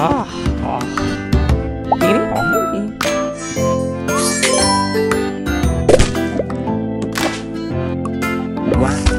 아, 아. 이런 엉덩이. 와.